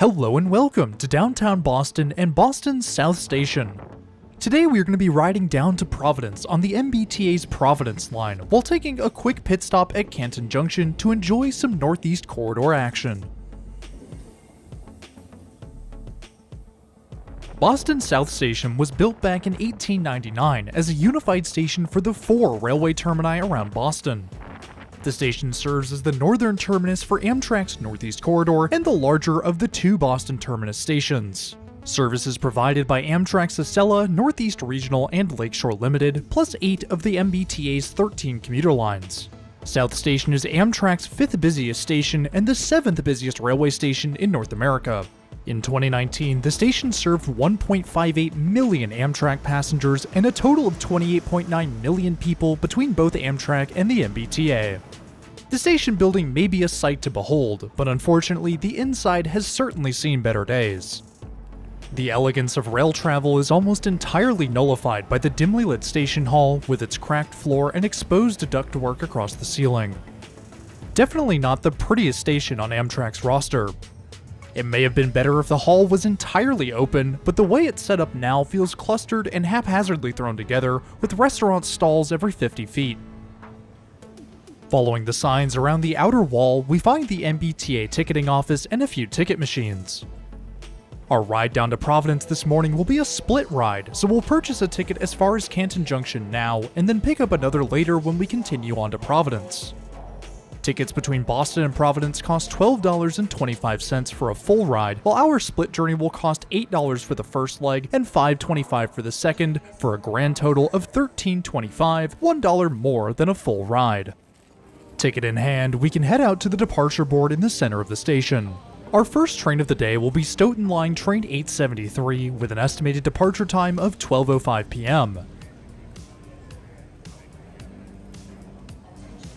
Hello and welcome to downtown Boston and Boston's South Station. Today we are going to be riding down to Providence on the MBTA's Providence line while taking a quick pit stop at Canton Junction to enjoy some Northeast Corridor action. Boston South Station was built back in 1899 as a unified station for the four railway termini around Boston. The station serves as the northern terminus for Amtrak's Northeast Corridor and the larger of the two Boston terminus stations. Service is provided by Amtrak's Acela, Northeast Regional, and Lake Shore Limited, plus 8 of the MBTA's 13 commuter lines. South Station is Amtrak's fifth busiest station and the seventh busiest railway station in North America. In 2019, the station served 1.58 million Amtrak passengers and a total of 28.9 million people between both Amtrak and the MBTA. The station building may be a sight to behold, but unfortunately, the inside has certainly seen better days. The elegance of rail travel is almost entirely nullified by the dimly lit station hall with its cracked floor and exposed ductwork across the ceiling. Definitely not the prettiest station on Amtrak's roster, it may have been better if the hall was entirely open, but the way it's set up now feels clustered and haphazardly thrown together, with restaurant stalls every 50 feet. Following the signs around the outer wall, we find the MBTA ticketing office and a few ticket machines. Our ride down to Providence this morning will be a split ride, so we'll purchase a ticket as far as Canton Junction now, and then pick up another later when we continue on to Providence. Tickets between Boston and Providence cost $12.25 for a full ride, while our split journey will cost $8 for the first leg and $5.25 for the second, for a grand total of $13.25, $1 more than a full ride. Ticket in hand, we can head out to the departure board in the center of the station. Our first train of the day will be Stoughton Line Train 873 with an estimated departure time of 12.05 p.m.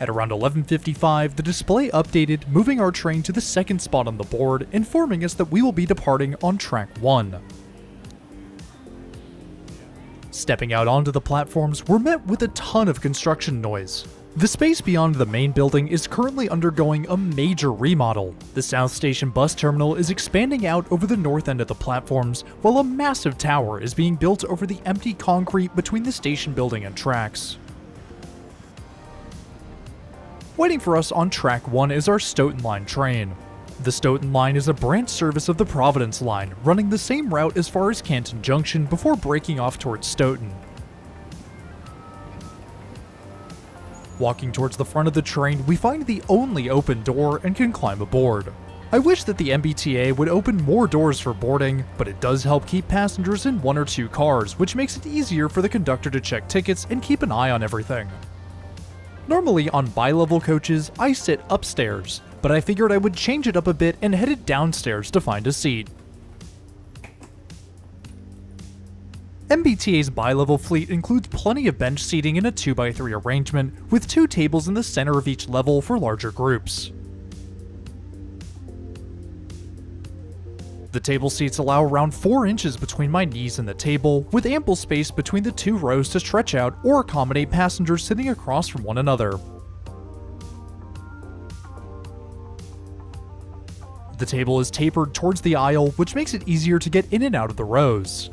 At around 11.55, the display updated, moving our train to the second spot on the board, informing us that we will be departing on track 1. Stepping out onto the platforms, we're met with a ton of construction noise. The space beyond the main building is currently undergoing a major remodel. The South Station bus terminal is expanding out over the north end of the platforms, while a massive tower is being built over the empty concrete between the station building and tracks. Waiting for us on track 1 is our Stoughton Line train. The Stoughton Line is a branch service of the Providence Line, running the same route as far as Canton Junction before breaking off towards Stoughton. Walking towards the front of the train, we find the only open door and can climb aboard. I wish that the MBTA would open more doors for boarding, but it does help keep passengers in one or two cars, which makes it easier for the conductor to check tickets and keep an eye on everything. Normally on bi-level coaches, I sit upstairs, but I figured I would change it up a bit and headed downstairs to find a seat. MBTA's bi-level fleet includes plenty of bench seating in a 2x3 arrangement, with two tables in the center of each level for larger groups. The table seats allow around 4 inches between my knees and the table, with ample space between the two rows to stretch out or accommodate passengers sitting across from one another. The table is tapered towards the aisle, which makes it easier to get in and out of the rows.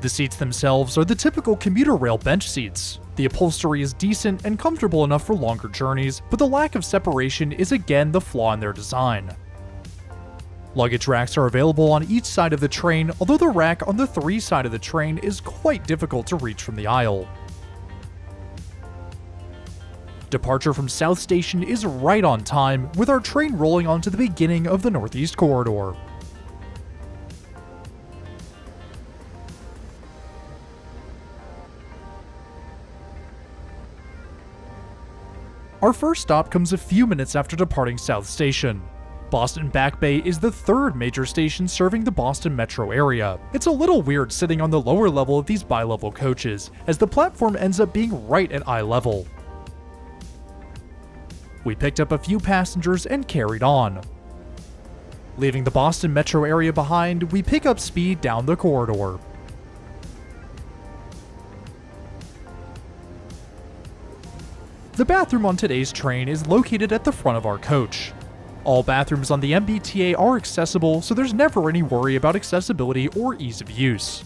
The seats themselves are the typical commuter rail bench seats, the upholstery is decent and comfortable enough for longer journeys, but the lack of separation is again the flaw in their design. Luggage racks are available on each side of the train, although the rack on the 3 side of the train is quite difficult to reach from the aisle. Departure from South Station is right on time, with our train rolling onto the beginning of the Northeast Corridor. Our first stop comes a few minutes after departing South Station. Boston Back Bay is the third major station serving the Boston metro area. It's a little weird sitting on the lower level of these bi-level coaches, as the platform ends up being right at eye level. We picked up a few passengers and carried on. Leaving the Boston metro area behind, we pick up speed down the corridor. The bathroom on today's train is located at the front of our coach. All bathrooms on the MBTA are accessible, so there's never any worry about accessibility or ease of use.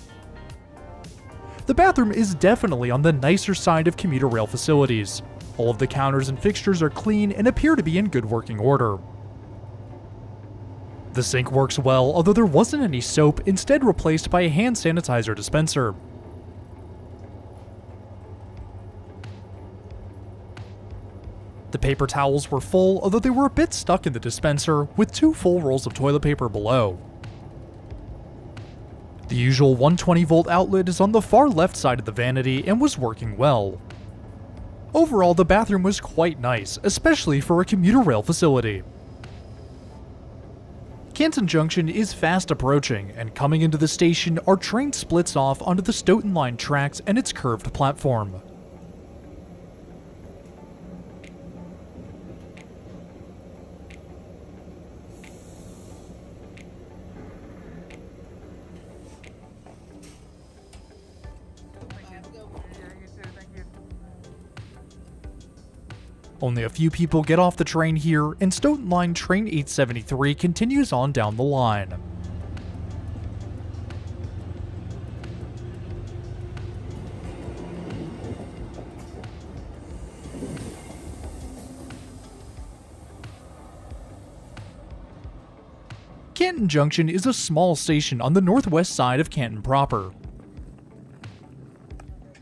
The bathroom is definitely on the nicer side of commuter rail facilities. All of the counters and fixtures are clean and appear to be in good working order. The sink works well, although there wasn't any soap, instead replaced by a hand sanitizer dispenser. Paper towels were full, although they were a bit stuck in the dispenser, with two full rolls of toilet paper below. The usual 120 volt outlet is on the far left side of the vanity and was working well. Overall, the bathroom was quite nice, especially for a commuter rail facility. Canton Junction is fast approaching, and coming into the station, our train splits off onto the Stoughton Line tracks and its curved platform. Only a few people get off the train here, and Stoughton Line Train 873 continues on down the line. Canton Junction is a small station on the northwest side of Canton proper.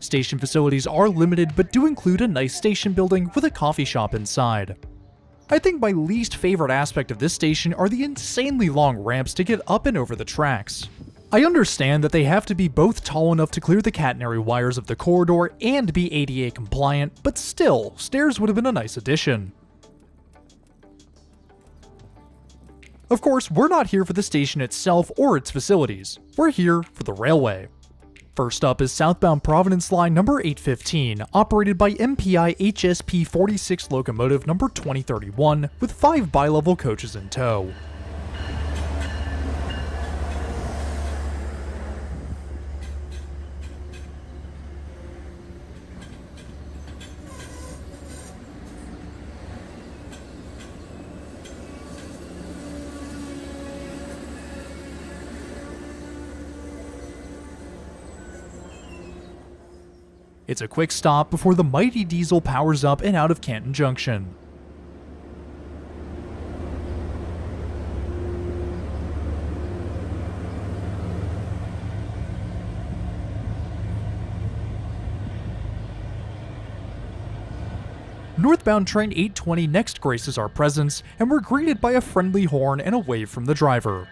Station facilities are limited but do include a nice station building with a coffee shop inside. I think my least favorite aspect of this station are the insanely long ramps to get up and over the tracks. I understand that they have to be both tall enough to clear the catenary wires of the corridor and be ADA compliant, but still, stairs would have been a nice addition. Of course, we're not here for the station itself or its facilities. We're here for the railway. First up is southbound Providence Line number 815, operated by MPI HSP 46 locomotive number 2031, with five bilevel coaches in tow. It's a quick stop before the mighty diesel powers up and out of Canton Junction. Northbound train 820 next graces our presence, and we're greeted by a friendly horn and a wave from the driver.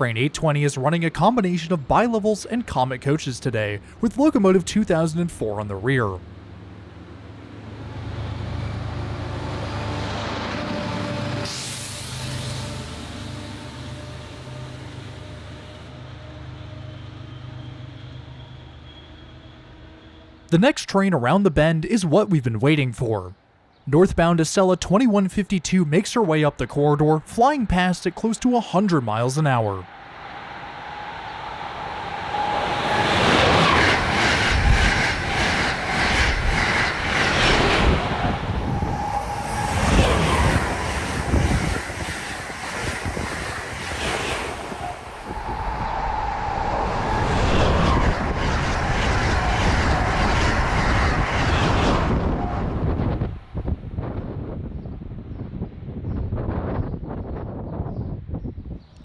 Train 820 is running a combination of bi-levels and Comet coaches today, with Locomotive 2004 on the rear. The next train around the bend is what we've been waiting for. Northbound Acela 2152 makes her way up the corridor, flying past at close to 100 miles an hour.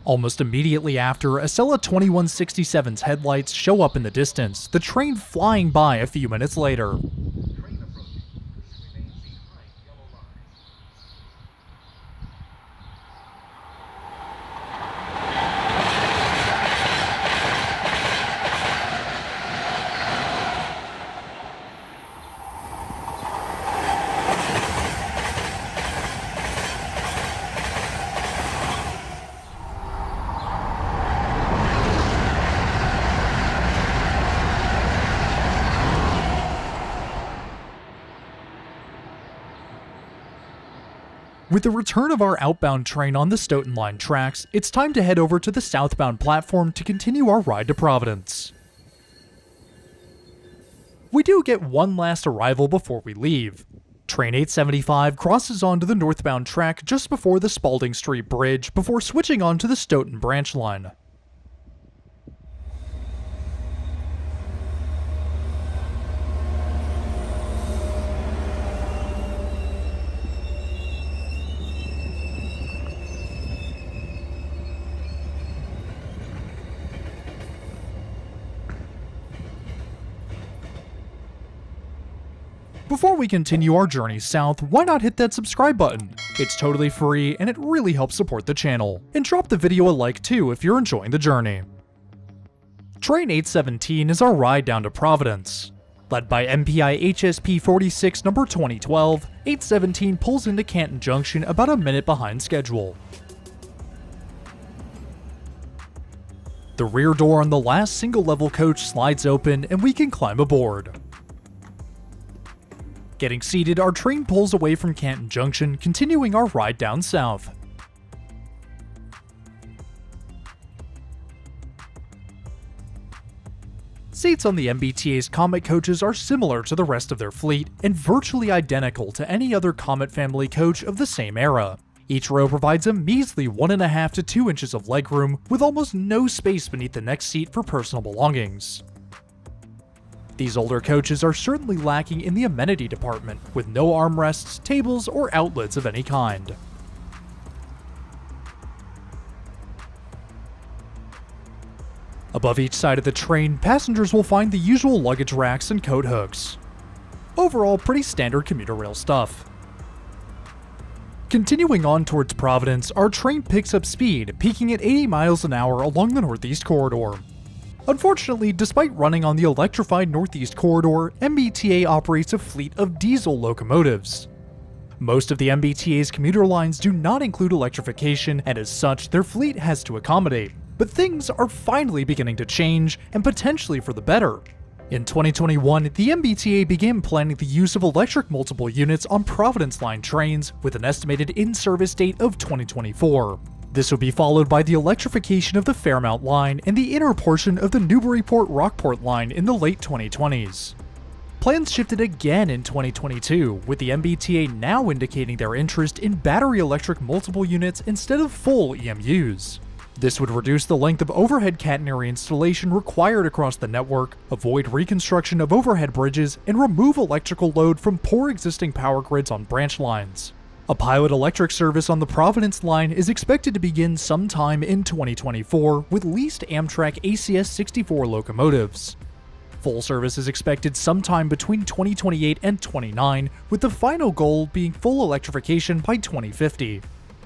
Almost immediately after, Acela 2167's headlights show up in the distance, the train flying by a few minutes later. With the return of our outbound train on the Stoughton Line tracks, it's time to head over to the southbound platform to continue our ride to Providence. We do get one last arrival before we leave. Train 875 crosses onto the northbound track just before the Spalding Street Bridge before switching onto the Stoughton branch line. Before we continue our journey south, why not hit that subscribe button? It's totally free and it really helps support the channel. And drop the video a like too if you're enjoying the journey. Train 817 is our ride down to Providence. Led by MPI HSP 46 number 2012, 817 pulls into Canton Junction about a minute behind schedule. The rear door on the last single level coach slides open and we can climb aboard. Getting seated, our train pulls away from Canton Junction, continuing our ride down south. Seats on the MBTA's Comet coaches are similar to the rest of their fleet and virtually identical to any other Comet family coach of the same era. Each row provides a measly 1.5 to 2 inches of legroom, with almost no space beneath the next seat for personal belongings. These older coaches are certainly lacking in the amenity department, with no armrests, tables, or outlets of any kind. Above each side of the train, passengers will find the usual luggage racks and coat hooks. Overall, pretty standard commuter rail stuff. Continuing on towards Providence, our train picks up speed, peaking at 80 miles an hour along the Northeast Corridor. Unfortunately, despite running on the electrified Northeast Corridor, MBTA operates a fleet of diesel locomotives. Most of the MBTA's commuter lines do not include electrification, and as such, their fleet has to accommodate. But things are finally beginning to change, and potentially for the better. In 2021, the MBTA began planning the use of electric multiple units on Providence Line trains, with an estimated in-service date of 2024. This would be followed by the electrification of the Fairmount line and the inner portion of the Newburyport Rockport line in the late 2020s. Plans shifted again in 2022, with the MBTA now indicating their interest in battery electric multiple units instead of full EMUs. This would reduce the length of overhead catenary installation required across the network, avoid reconstruction of overhead bridges, and remove electrical load from poor existing power grids on branch lines. A pilot electric service on the Providence line is expected to begin sometime in 2024 with leased Amtrak ACS 64 locomotives. Full service is expected sometime between 2028 and 29, with the final goal being full electrification by 2050.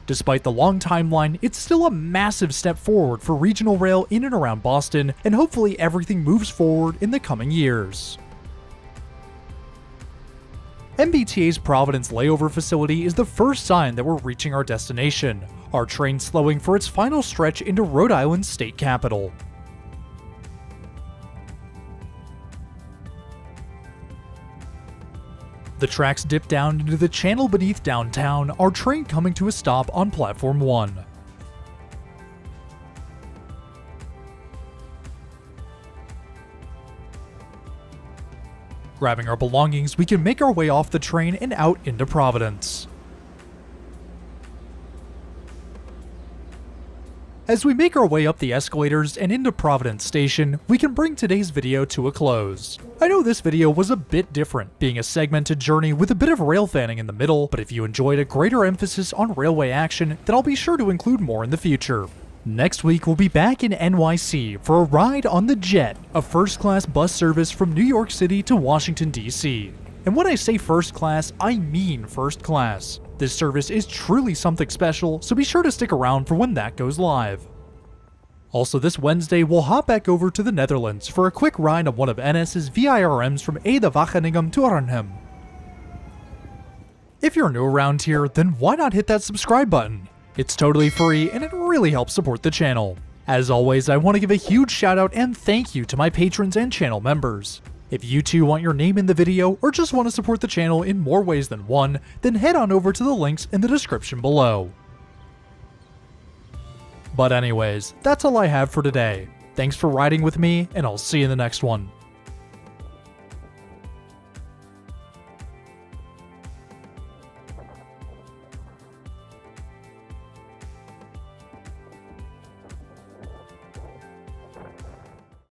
Despite the long timeline, it's still a massive step forward for regional rail in and around Boston, and hopefully everything moves forward in the coming years. MBTA's Providence layover facility is the first sign that we're reaching our destination, our train slowing for its final stretch into Rhode Island's state capital. The tracks dip down into the channel beneath downtown, our train coming to a stop on Platform 1. Grabbing our belongings, we can make our way off the train and out into Providence. As we make our way up the escalators and into Providence Station, we can bring today's video to a close. I know this video was a bit different, being a segmented journey with a bit of rail fanning in the middle, but if you enjoyed a greater emphasis on railway action, then I'll be sure to include more in the future. Next week, we'll be back in NYC for a ride on the Jet, a first class bus service from New York City to Washington, D.C. And when I say first class, I mean first class. This service is truly something special, so be sure to stick around for when that goes live. Also this Wednesday, we'll hop back over to the Netherlands for a quick ride on one of NS's VIRMs from Ede Wageningen to Arnhem. If you're new around here, then why not hit that subscribe button? It's totally free and it really helps support the channel. As always, I want to give a huge shout out and thank you to my patrons and channel members. If you too want your name in the video or just want to support the channel in more ways than one, then head on over to the links in the description below. But anyways, that's all I have for today. Thanks for riding with me, and I'll see you in the next one.